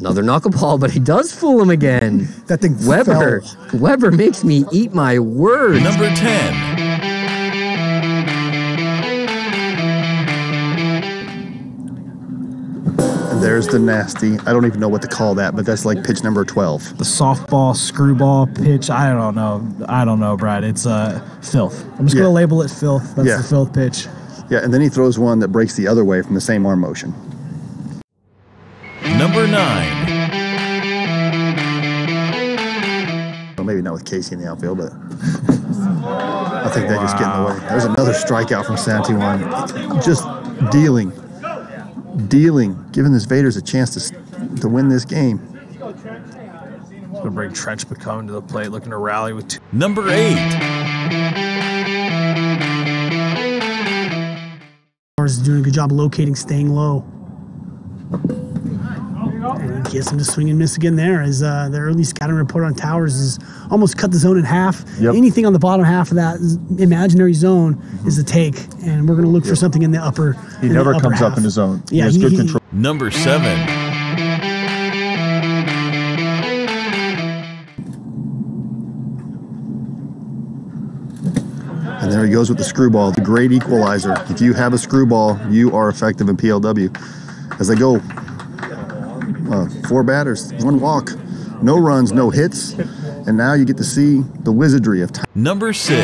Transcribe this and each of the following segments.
Another knuckleball, but he does fool him again. That thing Weber. fell. Weber makes me eat my words. Number 10. And there's the nasty. I don't even know what to call that, but that's like pitch number 12. the softball screwball pitch. I don't know. I don't know, Brad. It's uh, filth. I'm just Yeah. gonna label it filth. That's Yeah. the filth pitch. Yeah, and then he throws one that breaks the other way from the same arm motion. Number 9. Well, maybe not with Casey in the outfield, but I think they just get in the way. There's another strikeout from Santiwan. Just dealing, dealing, giving this Vaders a chance to to win this game. Gonna bring Trench McCombs to the plate, looking to rally with two. Number 8. is doing a good job locating, staying low. And he gets him to swing and miss again there as uh, the early scouting report on Towers is almost cut the zone in half. Yep. Anything on the bottom half of that imaginary zone is a take, and we're going to look for something in the upper. He never upper comes up in the zone. He Yeah, has he- good he- control. Number 7. And there he goes with the screwball, the great equalizer. If you have a screwball, you are effective in PLW. As they go, uh, four batters, one walk, no runs, no hits, and now you get to see the wizardry of time. Number 6.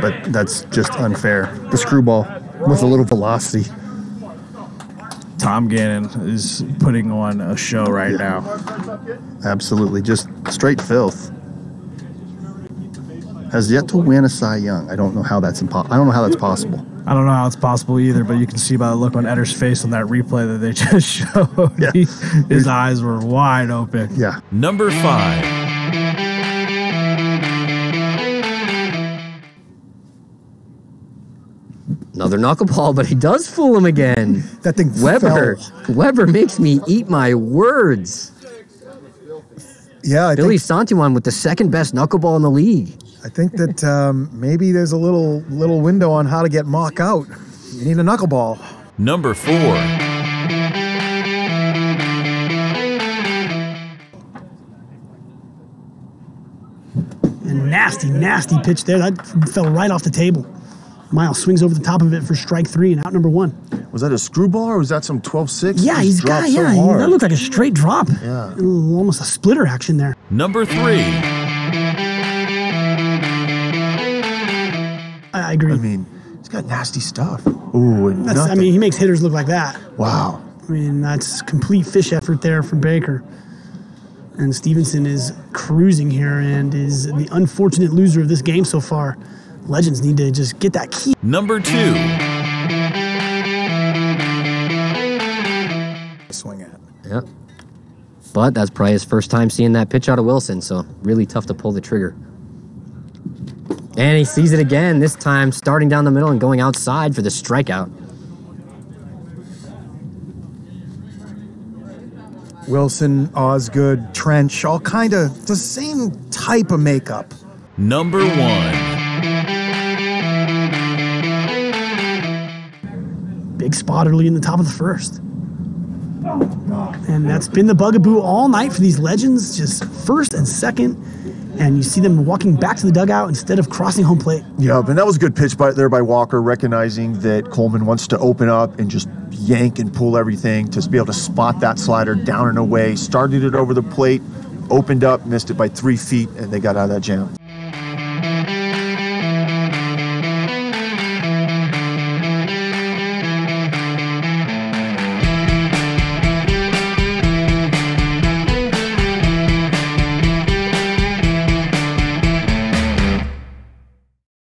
But that's just unfair. The screwball with a little velocity. Tom Gannon is putting on a show right now. Absolutely, just straight filth. Has yet to win a Cy Young. I don't know how that's impo- I don't know how that's possible. I don't know how it's possible either, but you can see by the look on Etter's face on that replay that they just showed. Yeah. He- his eyes were wide open. Yeah, Number 5. Another knuckleball, but he does fool him again. that thing Weber. fell. Weber makes me eat my words. Yeah, I Billy think, Santiwan with the second best knuckleball in the league. I think that um, maybe there's a little little window on how to get mock out. You need a knuckleball. Number 4. And nasty, nasty pitch there. That fell right off the table. Miles swings over the top of it for strike three and out number one. Was that a screwball or was that some 12-6? Yeah, he's got, so yeah, he- hard. that looked like a straight drop. Yeah. Almost a splitter action there. Number 3. I, I agree. I mean, he's got nasty stuff. Ooh, and That's, I mean, he makes hitters look like that. wow. I mean, that's complete fish effort there from Baker. And Stevenson is cruising here and is the unfortunate loser of this game so far. Legends need to just get that key. Number 2. But that's probably his first time seeing that pitch out of Wilson, so really tough to pull the trigger. And he sees it again, this time starting down the middle and going outside for the strikeout. Wilson, Osgood, Trench, all kind of the same type of makeup. Number 1. Big spot early in the top of the first. And that's been the bugaboo all night for these legends, just first and second. And you see them walking back to the dugout instead of crossing home plate. Yeah, and that was a good pitch by, there by Walker, recognizing that Coleman wants to open up and just yank and pull everything to be able to spot that slider down and away. Started it over the plate, opened up, missed it by three feet, and they got out of that jam.